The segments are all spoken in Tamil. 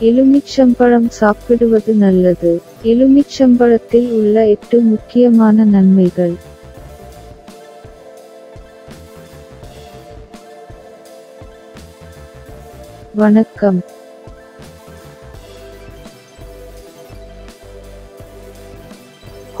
எலுமிச்சம்பழம் சாப்பிடுவது நல்லது. எலுமிச்சம்பழத்தில் உள்ள எட்டு முக்கியமான நன்மைகள். வணக்கம்.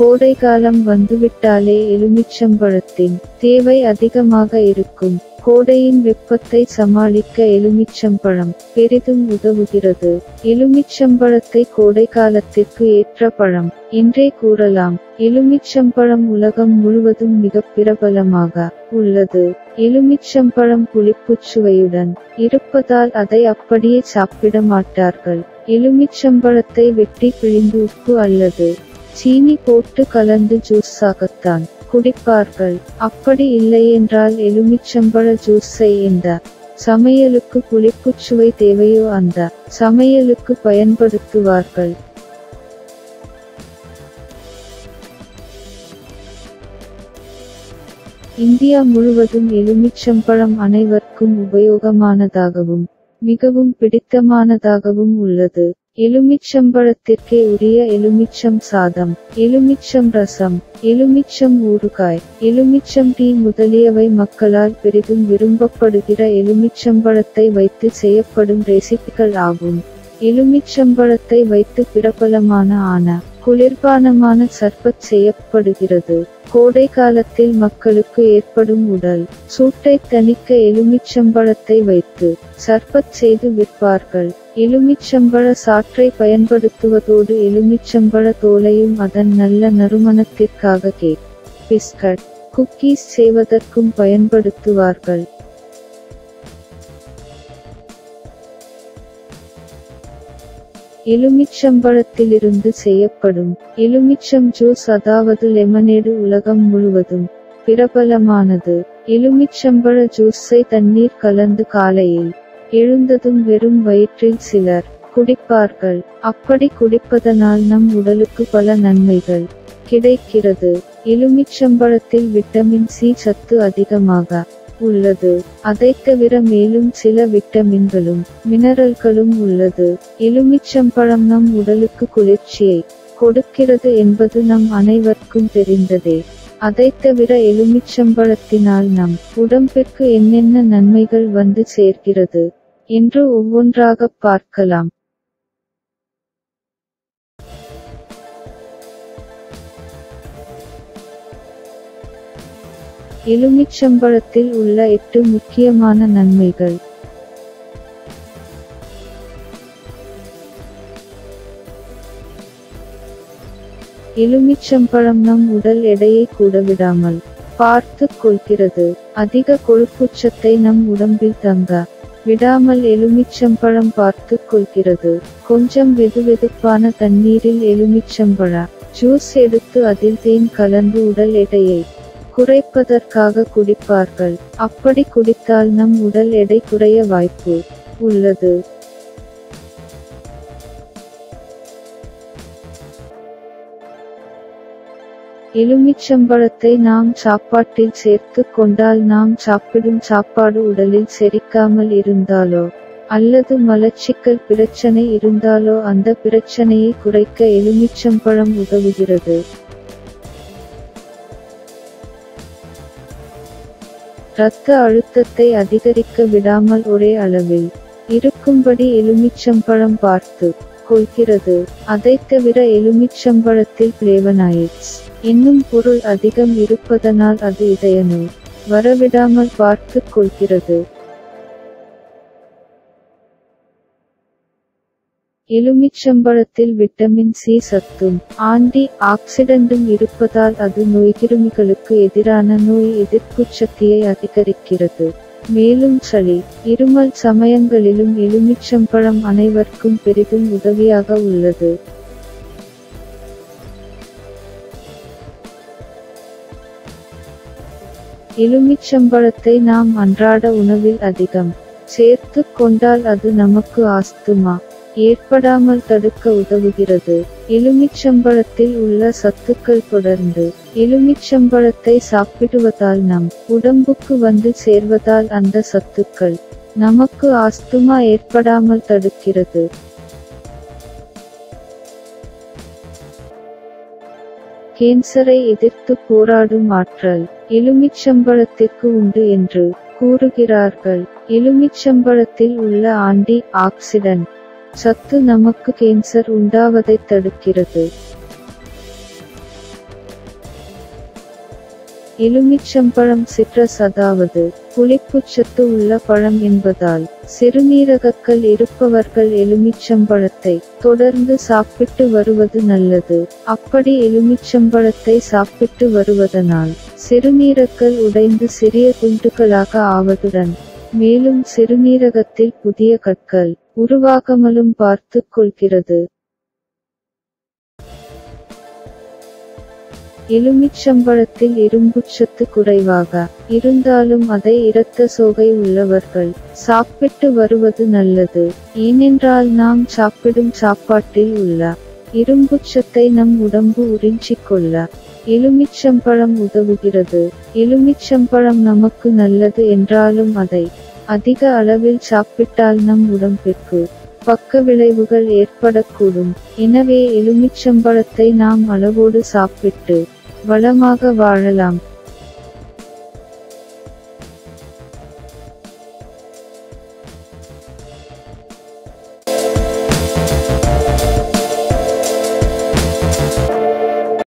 கோடைக்காலம் வந்துவிட்டாலே எலுமிச்சம்பழத்தின் தேவை அதிகமாக இருக்கும். கோடையின் வெப்பத்தை சமாளிக்க எலுமிச்சம்பழம் பெரிதும் உதவுகிறது. எலுமிச்சம்பழத்தை கோடைக்காலத்திற்கு ஏற்ற பழம் என்றே கூறலாம். எலுமிச்சம்பழம் உலகம் முழுவதும் மிக பிரபலமாக உள்ளது. எலுமிச்சம்பழம் புளிப்புச் சுவையுடன் இருப்பதால் அதை அப்படியே சாப்பிட மாட்டார்கள். எலுமிச்சம்பழத்தை வெட்டி பிழிந்து உப்பு அல்லது சீனி போட்டு கலந்து ஜூஸாகத்தான் குடிப்பார்கள். அப்படி இல்லையென்றால் எலுமிச்சம்பழ ஜூஸை எந்த சமையலுக்கு புளிப்புச் சுவை தேவையோ அந்த சமையலுக்கு பயன்படுத்துவார்கள். இந்தியா முழுவதும் எலுமிச்சம்பழம் அனைவருக்கும் உபயோகமானதாகவும் மிகவும் பிடித்தமானதாகவும் உள்ளது. எலுமிச்சம்பழத்திற்கே உரிய எலுமிச்சம் சாதம் எலுமிச்சம் ரசம் எலுமிச்சம் ஊறுகாய் எலுமிச்சம் டீ முதலியவை மக்களால் பெரிதும் விரும்பப்படுகிற எலுமிச்சம்பழத்தை வைத்து செய்யப்படும் ரெசிபிகள் ஆகும். எலுமிச்சம்பழத்தை வைத்து பிரபலமான ஆன குளிர்பானமான சர்பத் செய்யப்படுகிறது. கோடை காலத்தில் மக்களுக்கு ஏற்படும் உடல் சூட்டை தணிக்க எலுமிச்சம்பழத்தை வைத்து சர்பத் செய்து விற்பார்கள். எலுமிச்சம்பழ சாற்றை பயன்படுத்துவதோடு எலுமிச்சம்பழ தோலையும் அதன் நல்ல நறுமணத்திற்காக கேக் பிஸ்கட் குக்கீஸ் செய்வதற்கும் பயன்படுத்துவார்கள். எலுமிச்சம்பழத்திலிருந்து செய்யப்படும். எலுமிச்சம் ஜூஸ் அதாவது லெமனேடு உலகம் முழுவதும் பிரபலமானது. எலுமிச்சம்பழ ஜூஸை தண்ணீர் கலந்து காலையில் எழுந்ததும் வெறும் வயிற்றில் சிலர் குடிப்பார்கள். அப்படி குடிப்பதனால் நம் உடலுக்கு பல நன்மைகள் கிடைக்கிறது. எலுமிச்சம்பழத்தில் விட்டமின் சி சத்து அதிகமாக உள்ளது. அதைத் தவிர மேலும் சில விட்டமின்களும் மினரல்களும் உள்ளது. எலுமிச்சம்பழம் நம் உடலுக்கு குளிர்ச்சியை கொடுக்கிறது என்பது நம் அனைவருக்கும் தெரிந்ததே. அதைத் தவிர எலுமிச்சம்பழத்தினால் நம் உடம்பிற்கு என்னென்ன நன்மைகள் வந்து சேர்க்கிறது என்று ஒவ்வொன்றாகப் பார்க்கலாம். எலுமிச்சம்பழத்தில் உள்ள எட்டு முக்கியமான நன்மைகள். எலுமிச்சம்பழம் நம் உடல் எடையை கூட விடாமல் பார்த்து கொள்கிறது. அதிக கொழுப்புச்சத்தை நம் உடம்பில் தங்க விடாமல் எலுமிச்சம்பழம் பார்த்து கொள்கிறது. கொஞ்சம் வெதுவெதுப்பான தண்ணீரில் எலுமிச்சம்பழ ஜூஸ் எடுத்து அதில் தேன் கலந்து உடல் எடையை குறைப்பதற்காக குடிப்பார்கள். அப்படி குடித்தால் நம் உடல் எடை குறைய வாய்ப்பு உள்ளது. எலுமிச்சம்பழத்தை நாம் சாப்பாட்டில் சேர்த்து கொண்டால் நாம் சாப்பிடும் சாப்பாடு உடலில் செரிக்காமல் இருந்தாலோ அல்லது மலச்சிக்கல் பிரச்சனை இருந்தாலோ அந்த பிரச்சனையை குறைக்க எலுமிச்சம்பழம் உதவுகிறது. இரத்த அழுத்தத்தை அதிகரிக்க விடாமல் ஒரே அளவில் இருக்கும்படி எலுமிச்சம்பழம் பார்த்து கொள்கிறது. அதைத் தவிர எலுமிச்சம்பழத்தில் பிளேவனாய்ட்ஸ் என்னும் பொருள் அதிகம் இருப்பதனால் அது இதய நோய் வரவிடாமல் பார்த்துக் கொள்கிறது. எலுமிச்சம்பழத்தில் விட்டமின் சி சத்தும் ஆன்டி ஆக்சிடென்டும் இருப்பதால் அது நோய்கிருமிகளுக்கு எதிரான நோய் எதிர்ப்புச் சக்தியை அதிகரிக்கிறது. மேலும் சளி இருமல் சமயங்களிலும் எலுமிச்சம்பழம் அனைவருக்கும் பெரிதும் உதவியாக உள்ளது. எலுமிச்சம்பழத்தை நாம் அன்றாட உணவில் அதிகம் சேர்த்து கொண்டால் அது நமக்கு ஆஸ்துமா. ஏற்படாமல் தடுக்க உதவுகிறது. எலுமிச்சம்பழத்தில் உள்ள சத்துக்கள் தொடர்ந்து எலுமிச்சம்பழத்தை சாப்பிடுவதால் நம் உடம்புக்கு வந்து சேர்வதால் அந்த சத்துக்கள் நமக்கு ஆஸ்துமா ஏற்படாமல் தடுக்கிறது. கேன்சரை எதிர்த்து போராடும் ஆற்றல் எலுமிச்சம்பழத்திற்கு உண்டு என்று கூறுகிறார்கள். எலுமிச்சம்பழத்தில் உள்ள ஆண்டி ஆக்சிடன்ட் சத்து நமக்கு கேன்சர் உண்டாவதை தடுக்கிறது. எலுமிச்சம்பழம் சிட்ரஸ் அதாவது புளிப்புச்சத்து உள்ள பழம் என்பதால் சிறுநீரகக்கல் இருப்பவர்கள் எலுமிச்சம்பழத்தை தொடர்ந்து சாப்பிட்டு வருவது நல்லது. அப்படி எலுமிச்சம்பழத்தை சாப்பிட்டு வருவதனால் சிறுநீரக்கள் உடைந்து சிறிய துண்டுகளாக ஆவதுடன் மேலும் சிறுநீரகத்தில் புதிய கற்கள் உருவாகமலும் பார்த்துக் கொள்கிறது. எலுமிச்சம்பழத்தில் இரும்புச்சத்து குறைவாக இருந்தாலும் அதை இரத்த சோகை உள்ளவர்கள் சாப்பிட்டு வருவது நல்லது. ஏனென்றால் நாம் சாப்பிடும் சாப்பாட்டில் உள்ள இரும்புச்சத்தை நம் உடம்பு உறிஞ்சிக் கொள்ள எலுமிச்சம்பழம் உதவுகிறது. எலுமிச்சம்பழம் நமக்கு நல்லது என்றாலும் அதை அதிக அளவில் சாப்பிட்டால் நம் உடம்பிற்கு பக்க விளைவுகள் ஏற்படக்கூடும். எனவே எலுமிச்சம்பழத்தை நாம் அளவோடு சாப்பிட்டு வளமாக வாழலாம்.